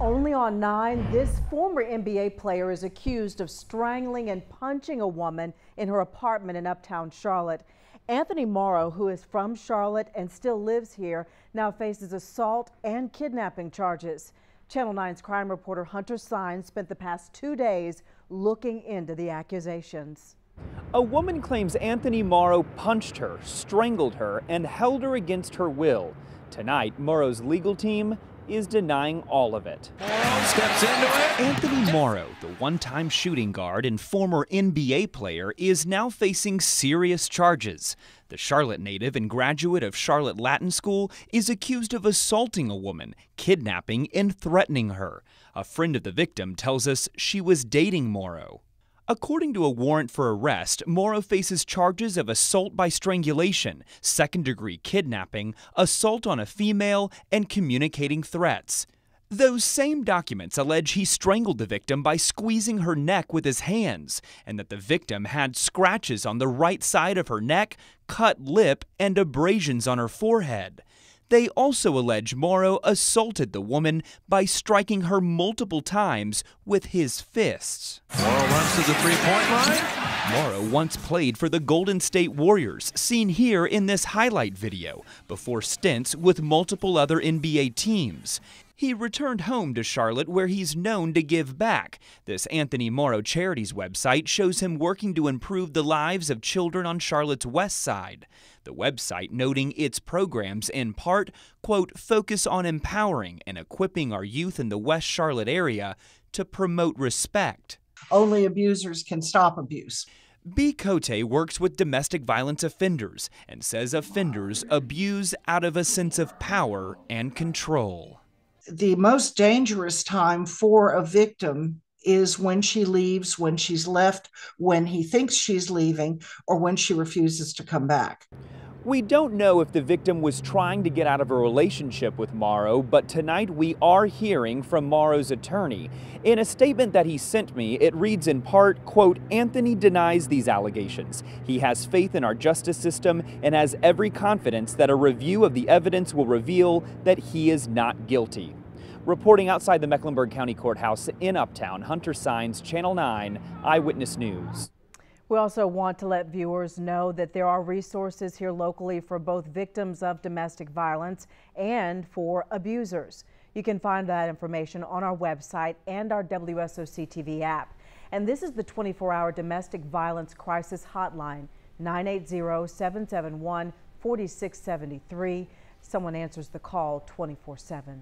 Only on 9, this former NBA player is accused of strangling and punching a woman in her apartment in uptown Charlotte. Anthony Morrow, who is from Charlotte and still lives here, now faces assault and kidnapping charges. Channel 9's crime reporter Hunter Saenz spent the past two days looking into the accusations. A woman claims Anthony Morrow punched her, strangled her, and held her against her will. Tonight, Morrow's legal team is denying all of it. Steps into it. Anthony Morrow, the one-time shooting guard and former NBA player, is now facing serious charges. The Charlotte native and graduate of Charlotte Latin School is accused of assaulting a woman, kidnapping, and threatening her. A friend of the victim tells us she was dating Morrow. According to a warrant for arrest, Morrow faces charges of assault by strangulation, second degree kidnapping, assault on a female, and communicating threats. Those same documents allege he strangled the victim by squeezing her neck with his hands, and that the victim had scratches on the right side of her neck, cut lip, and abrasions on her forehead. They also allege Morrow assaulted the woman by striking her multiple times with his fists. Morrow to the three-point line. Morrow once played for the Golden State Warriors, seen here in this highlight video, before stints with multiple other NBA teams. He returned home to Charlotte where he's known to give back. This Anthony Morrow Charities website shows him working to improve the lives of children on Charlotte's west side. The website noting its programs in part, quote, focus on empowering and equipping our youth in the West Charlotte area to promote respect. Only abusers can stop abuse. B. Cote works with domestic violence offenders and says offenders abuse out of a sense of power and control the most dangerous time for a victim is when she leaves, when she's left, when he thinks she's leaving, or when she refuses to come back. We don't know if the victim was trying to get out of a relationship with Morrow, but tonight we are hearing from Morrow's attorney. In a statement that he sent me, it reads in part, quote, Anthony denies these allegations. He has faith in our justice system and has every confidence that a review of the evidence will reveal that he is not guilty. Reporting outside the Mecklenburg County Courthouse in Uptown, Hunter Saenz, Channel 9, Eyewitness News. We also want to let viewers know that there are resources here locally for both victims of domestic violence and for abusers. You can find that information on our website and our WSOC TV app. And this is the 24-hour domestic violence crisis hotline, 980-771-4673. Someone answers the call 24-7.